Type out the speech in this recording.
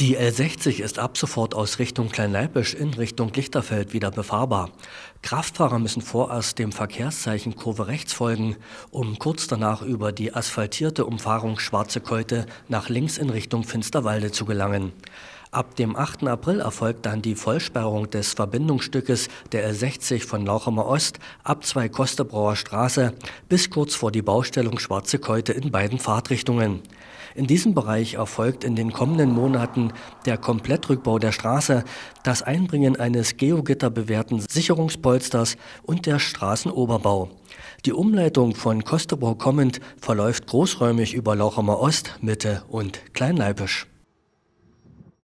Die L60 ist ab sofort aus Richtung Kleinleipisch in Richtung Lichterfeld wieder befahrbar. Kraftfahrer müssen vorerst dem Verkehrszeichen Kurve rechts folgen, um kurz danach über die asphaltierte Umfahrung Schwarze Keute nach links in Richtung Finsterwalde zu gelangen. Ab dem 8. April erfolgt dann die Vollsperrung des Verbindungsstückes der L60 von Lauchhammer Ost ab zwei Kostebrauer Straße bis kurz vor die Baustellung Schwarze Keute in beiden Fahrtrichtungen. In diesem Bereich erfolgt in den kommenden Monaten der Komplettrückbau der Straße, das Einbringen eines geogitterbewährten Sicherungspolsters und der Straßenoberbau. Die Umleitung von Kostebau kommend verläuft großräumig über Lauchhammer Ost, Mitte und Kleinleipisch.